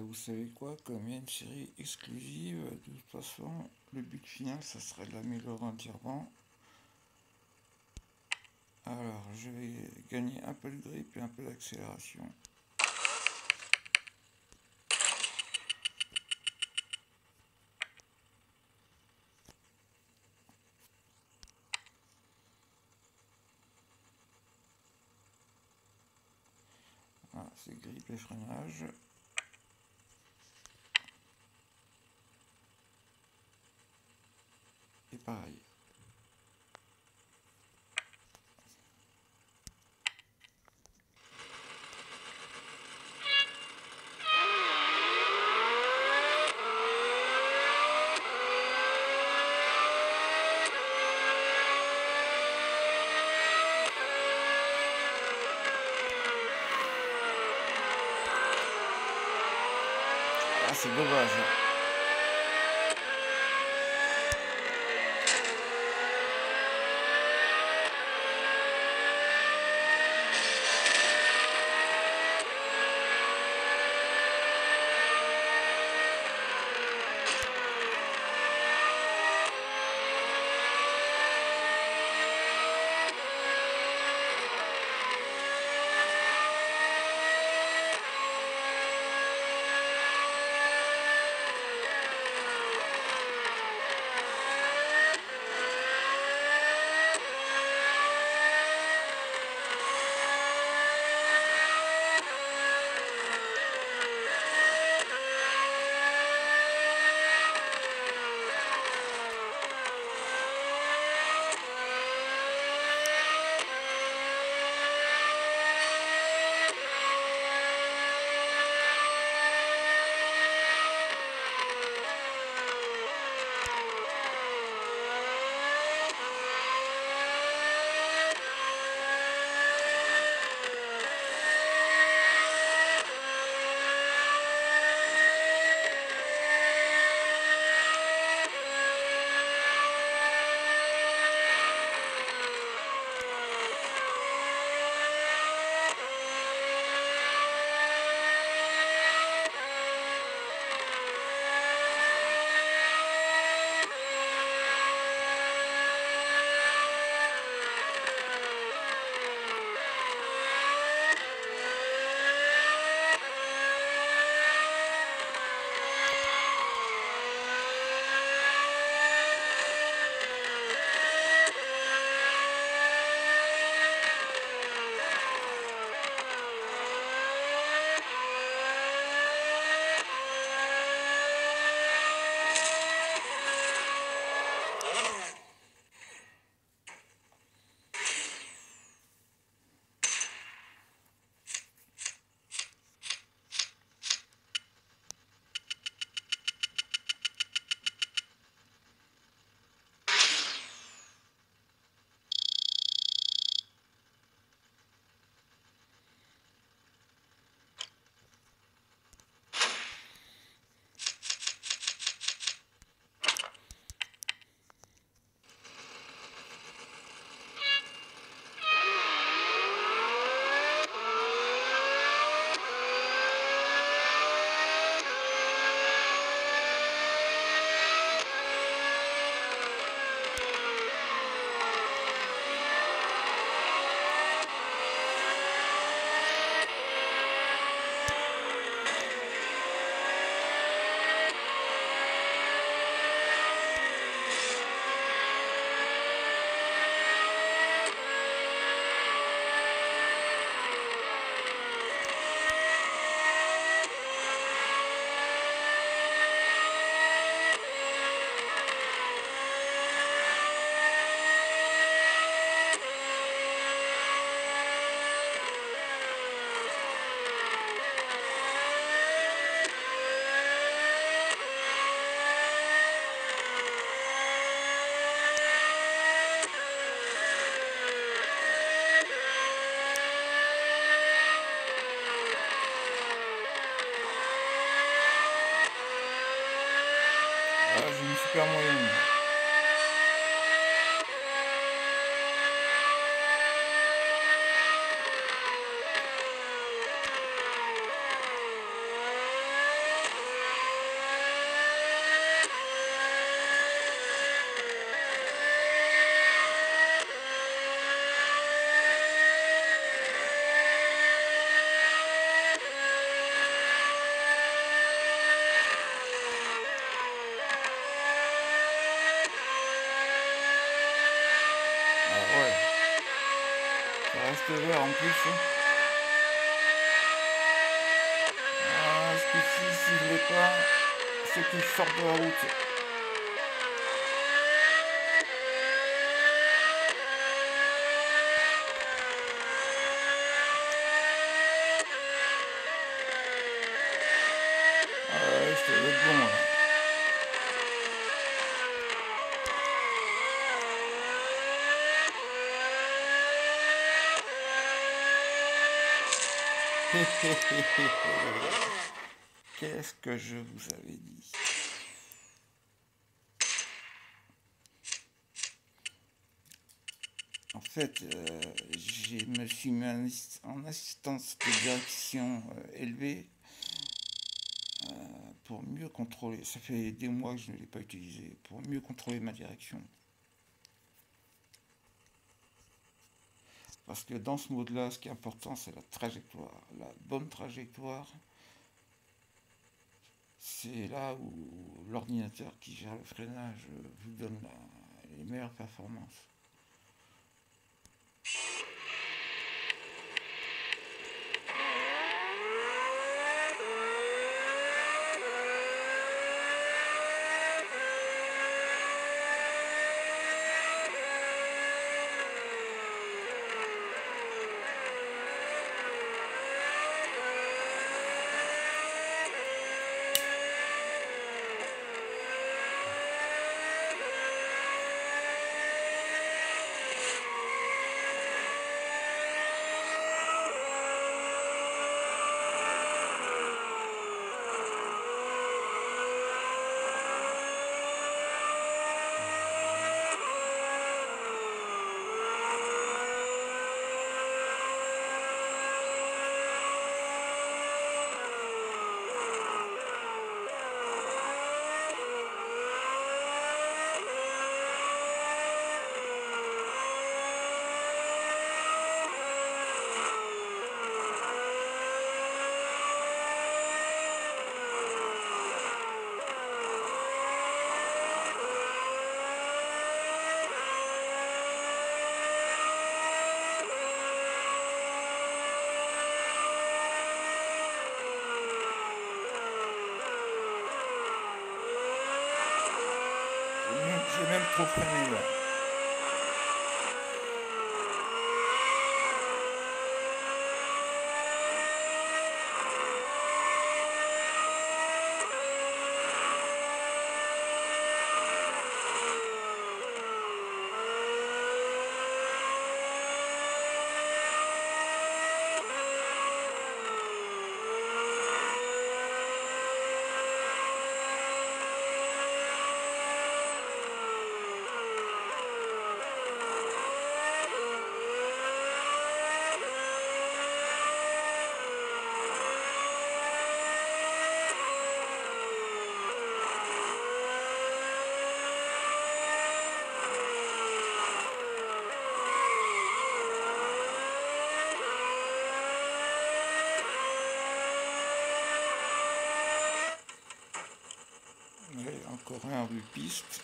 vous savez quoi, comme il y a une série exclusive, de toute façon, le but final, ça serait de l'améliorer entièrement. Alors, je vais gagner un peu de grip et un peu d'accélération. C'est grip et freinage. Et pareil. Ah, c'est plus. Hein. Ah, ce coup-ci, si je l'ai pas, c'est que sors de route. Qu'est-ce que je vous avais dit En fait, euh, je me suis mis en assistance de direction euh, élevée euh, pour mieux contrôler. Ça fait des mois que je ne l'ai pas utilisé pour mieux contrôler ma direction. Parce que dans ce mode-là, ce qui est important, c'est la trajectoire. La bonne trajectoire, c'est là où l'ordinateur qui gère le freinage vous donne les meilleures performances. Même trop freiné là. encore un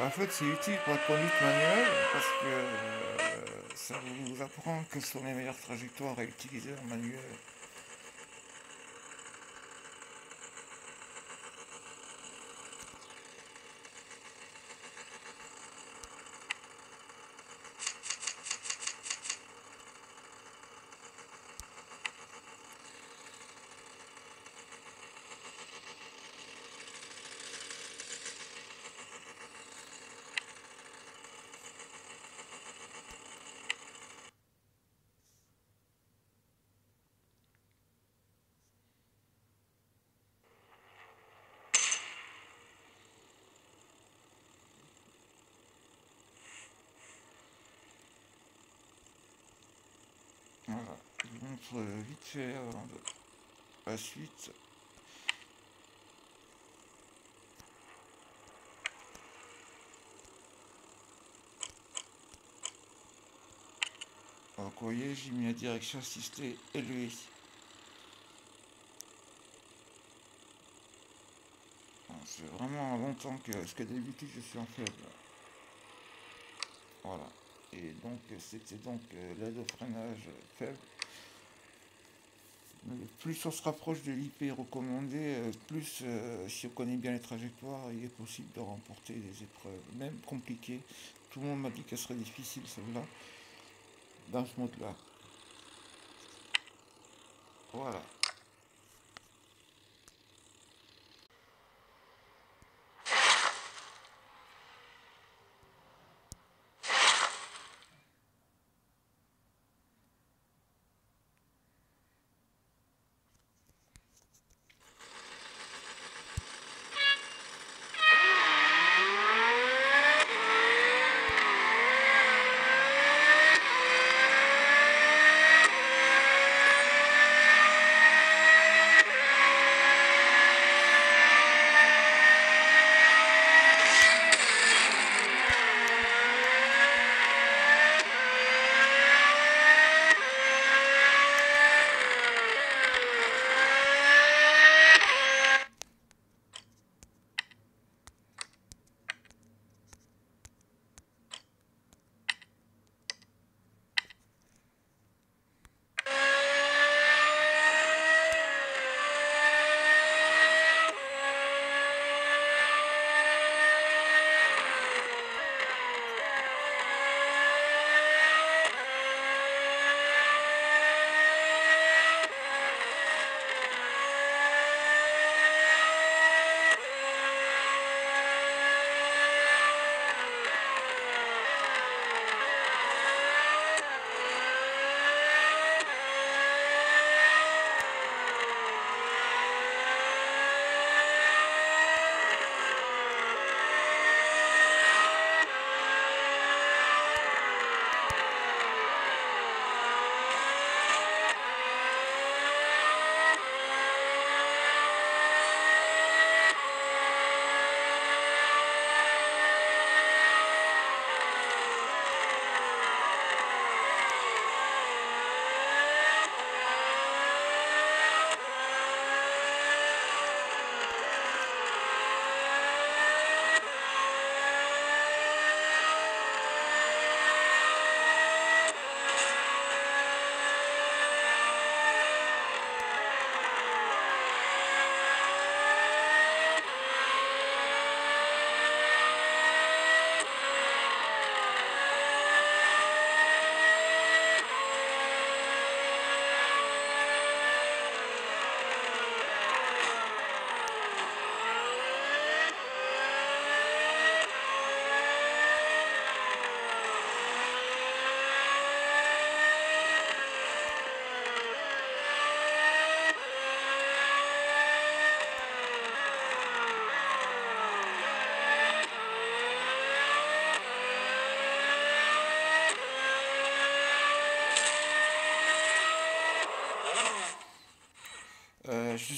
En fait, c'est utile pour la conduite manuelle parce que euh, ça vous apprend quelles sont les meilleures trajectoires à utiliser en manuel. Voilà, je vous montre vite fait avant de- la suite. Vous voyez, j'ai mis la direction assistée élevée. C'est vraiment longtemps que, parce que d'habitude je suis en faible. Voilà. Et donc c'était donc euh, freinage faible. Mais plus on se rapproche de l'IP recommandé, euh, plus euh, si on connaît bien les trajectoires, il est possible de remporter des épreuves, même compliquées. Tout le monde m'a dit qu'elle serait difficile celle-là, dans ce mode-là. Voilà.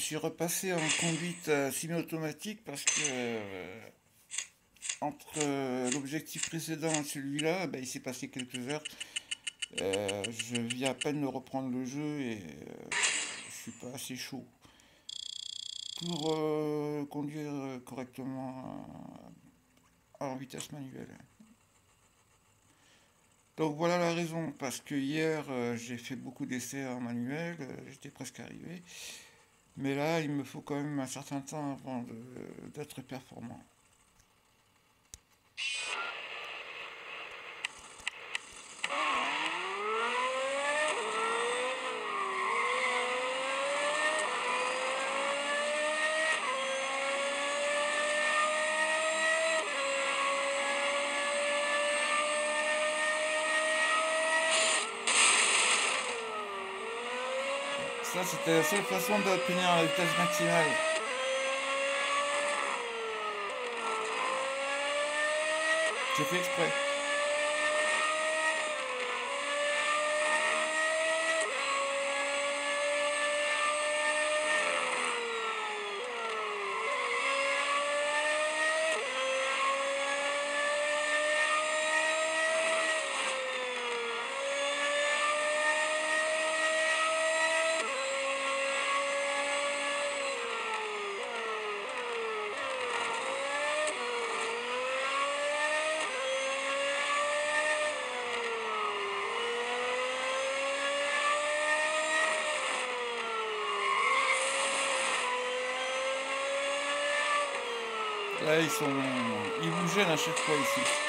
Suis repassé en conduite euh, semi-automatique parce que euh, entre euh, l'objectif précédent et celui-là, ben, il s'est passé quelques heures. Je viens à peine de reprendre le jeu et je suis pas assez chaud pour conduire correctement en vitesse manuelle. Donc voilà la raison, parce que hier j'ai fait beaucoup d'essais en manuel, j'étais presque arrivé, mais là il me faut quand même un certain temps avant d'être performant. Ça, c'était la seule façon d'obtenir la vitesse maximale. J'ai fait exprès. Sont. Ils vous gênent à chaque fois ici.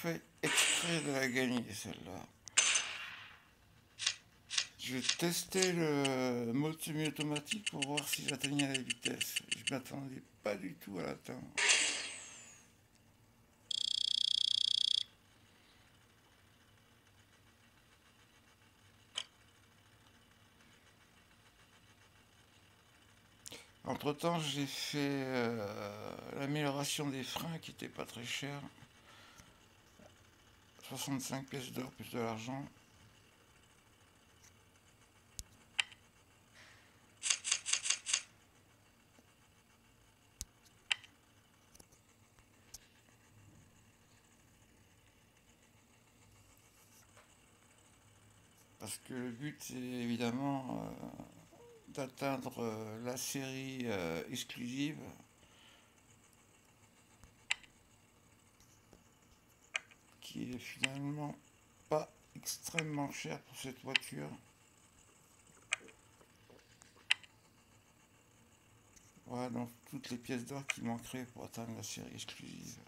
Fait exprès de la gagner celle-là. Je testais le mode semi-automatique pour voir si j'atteignais la vitesse. Je m'attendais pas du tout à l'atteindre. Entre temps, j'ai fait euh, l'amélioration des freins qui n'était pas très cher. 65 pièces d'or plus de l'argent. Parce que le but, c'est évidemment euh, d'atteindre euh, la série euh, exclusive qui est finalement pas extrêmement cher pour cette voiture. Voilà donc toutes les pièces d'or qui manqueraient pour atteindre la série exclusive.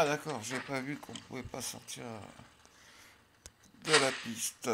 Ah d'accord, j'ai pas vu qu'on pouvait pas sortir de la piste.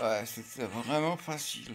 Ouais, c'était vraiment facile.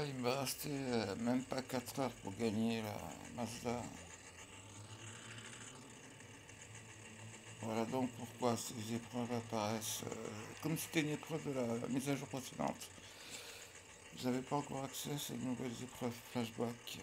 Il me restait euh, même pas 4 heures pour gagner la Mazda. Voilà donc pourquoi ces épreuves apparaissent. Euh, comme c'était une épreuve de la mise à jour précédente, vous n'avez pas encore accès à ces nouvelles épreuves flashback.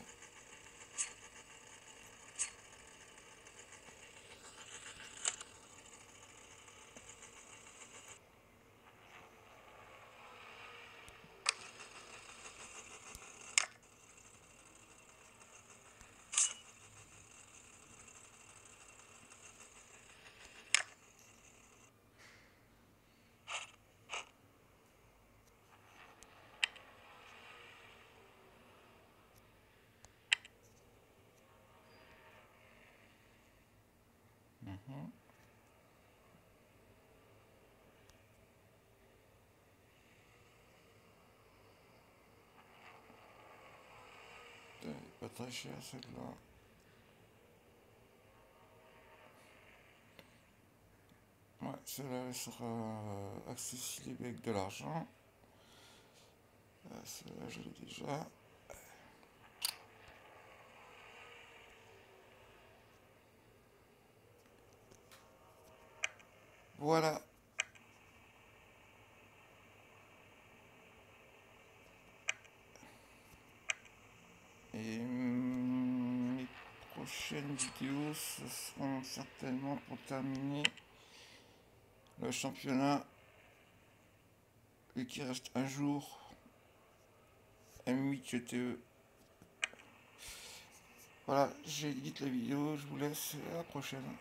Pas très cher celle-là. Ouais, celle-là sera euh, accessible avec de l'argent. Euh, celle-là, je l'ai déjà. Voilà. Et mes prochaines vidéos, ce seront certainement pour terminer le championnat. Vu qu'il reste un jour. M8 GTE. Voilà, j'édite la vidéo, je vous laisse, à la prochaine.